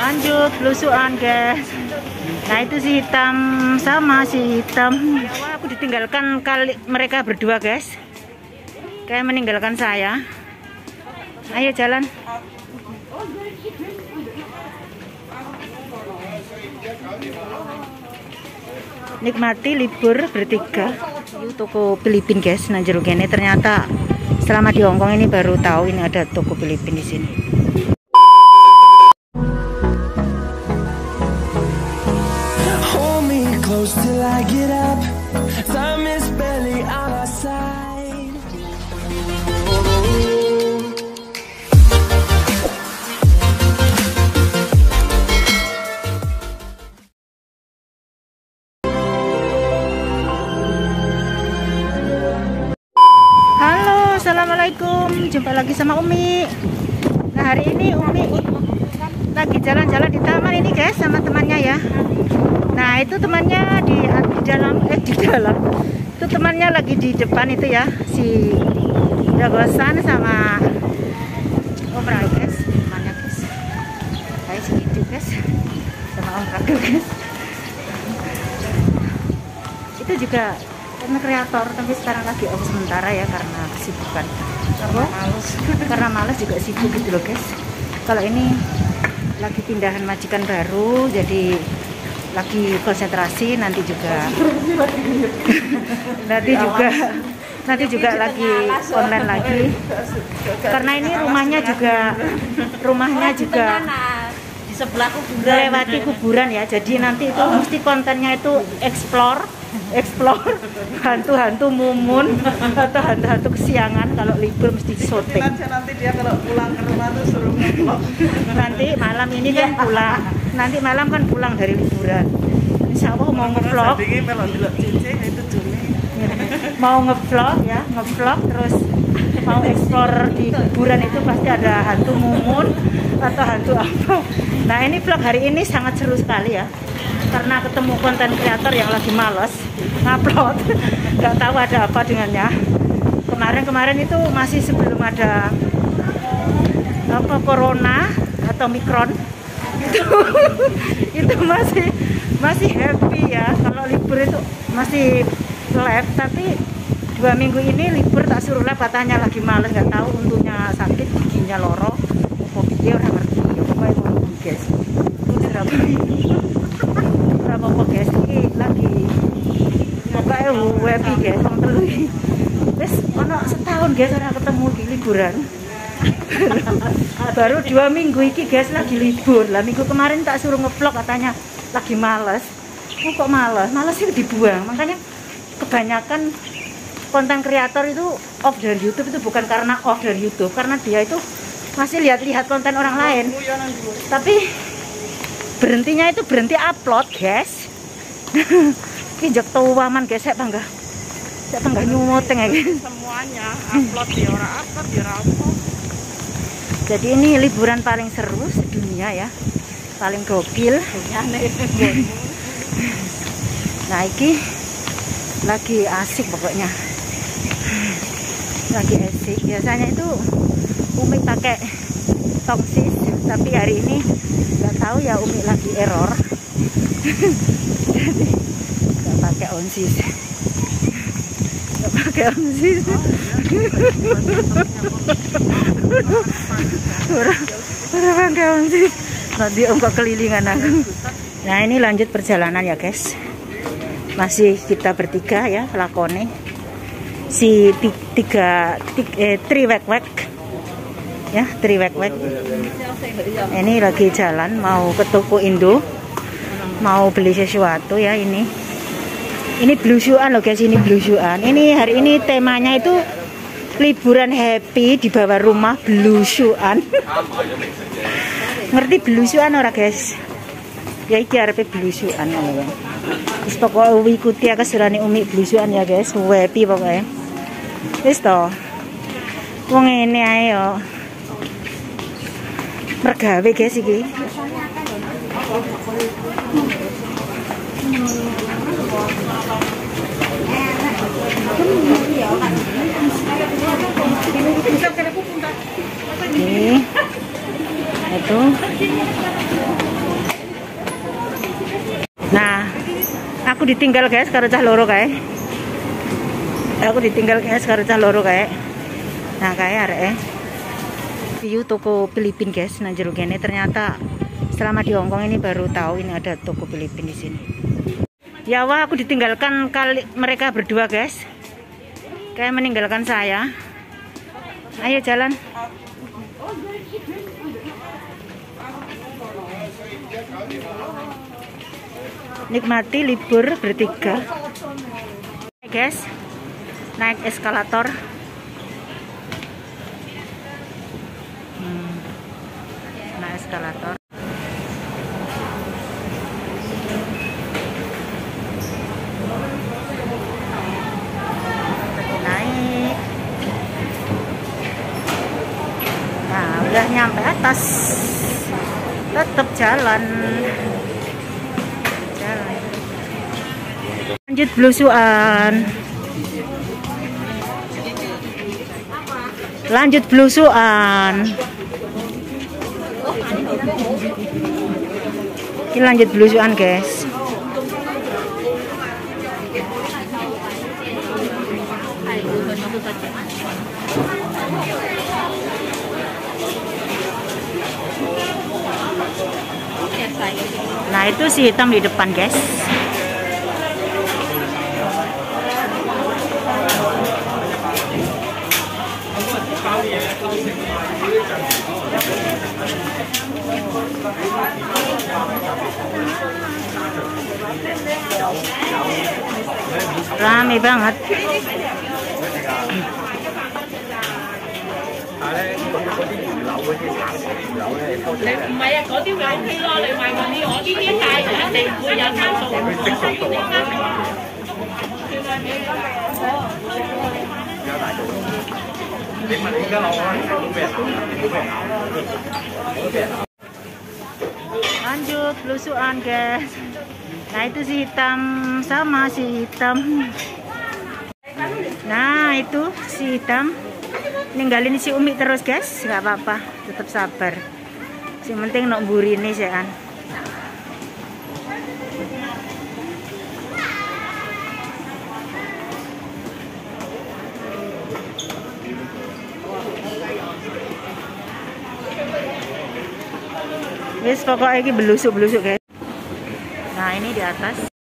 lanjut belusuan guys. Nah itu si hitam sama si hitam. Aku ditinggalkan kali mereka berdua guys. Kayak meninggalkan saya. Ayo jalan. Nikmati libur bertiga toko Filipin guys. Nah jeruk ini ternyata selama di Hongkong ini baru tahu ini ada toko Filipin di sini Jumpa lagi sama Umi. Nah hari ini Umi lagi jalan-jalan di taman ini guys sama temannya ya. Nah itu temannya di di dalam eh di dalam. Itu temannya lagi di depan itu ya si Dagosan sama Om Ragil guys. Temannya guys. Kayak segitu guys. Sama Om Ragil guys. Itu juga kreator tapi sekarang lagi off sementara ya karena kesibukan karena males. Karena males juga sibuk gitu loh guys. Kalau ini lagi pindahan majikan baru jadi lagi konsentrasi nanti juga nanti juga nanti juga lagi online lagi. Karena ini rumahnya juga rumahnya juga di sebelah kuburan. melewati kuburan ya. Jadi nanti itu mesti kontennya itu explore explore hantu-hantu mumun atau hantu-hantu kesiangan kalau libur mesti syuting nanti dia kalau pulang ke rumah tuh suruh ngevlog. Nanti malam ini kan pulang. Nanti malam kan pulang dari liburan. Insya Allah mau ngevlog. mau ngevlog ya ngevlog terus mau explore di kuburan itu pasti ada hantu mumun atau hantu apa. Nah ini vlog hari ini sangat seru sekali ya karena ketemu konten kreator yang lagi males ngupload nggak tahu ada apa dengannya. Kemarin-kemarin itu masih sebelum ada apa corona atau mikron itu itu masih masih happy ya. Kalau libur itu masih live tapi dua minggu ini libur tak suruh live katanya lagi males nggak tahu untungnya sakit giginya loro. Mau dia orang ngerti ya pokoknya guys berapa berapa apa guys ini lagi happy telu wes ono setahun guys orang ketemu di liburan. Baru dua minggu iki guys lagi libur. Lah minggu kemarin tak suruh ngevlog katanya lagi males. Oh, kok males? Males sih dibuang. Makanya kebanyakan konten kreator itu off dari YouTube itu bukan karena off dari YouTube karena dia itu masih lihat-lihat konten orang lain. tapi berhentinya itu berhenti upload guys. Kijak tawaman guys. Saya bangga saya bangga nyumoteng ya semuanya upload di orang upload di upload jadi ini liburan paling seru sedunia ya. Paling gokil. Nah ini lagi asik pokoknya. Lagi asik. Biasanya itu Umi pakai tongsis tapi hari ini nggak tahu ya Umi lagi error. Jadi nggak pakai onsis pakai onsis orang orang pakai onsis nanti om kok kelilingan aku? Nah ini lanjut perjalanan ya guys. Masih kita bertiga ya lakone. Si ti- tiga ti- eh, triwek wek ya triwek wek ini lagi jalan mau ke toko Indo. Mau beli sesuatu ya ini ini blusuan loh guys ini blusuan ini hari ini temanya itu liburan happy di bawah rumah blusuan ngerti blusuan ora guys? Ya iki arepe blusuan ya. Wis pokoke ikuti keserane umi blusuan ya guys. Happy pokoknya wis to. Wong ngene ae yo. Mergawe guys iki Itu nah aku ditinggal guys karo cah loro kae. Aku ditinggal guys karo cah loro kae. Nah kae arek view toko Filipin guys nah jero kene. Ternyata selama di Hongkong ini baru tahu ini ada toko Filipin di sini ya wah aku ditinggalkan kali mereka berdua guys. Kayak meninggalkan saya. Ayo jalan. Nikmati libur bertiga. Guys. Naik eskalator. Hmm, naik eskalator Lagi naik udah nyampe atas. Tetap jalan. Jalan. Lanjut belusuan lanjut belusuan ini lanjut belusuan guys nah itu si hitam di depan guys. Rame banget lanjut belusuan guys. Nah itu si hitam sama si hitam. Nah itu si hitam ninggalin si umi terus guys nggak apa-apa tetap sabar si penting nok ini sih kan Wis pokoknya ini belusuk-belusuk guys. Nah, ini di atas.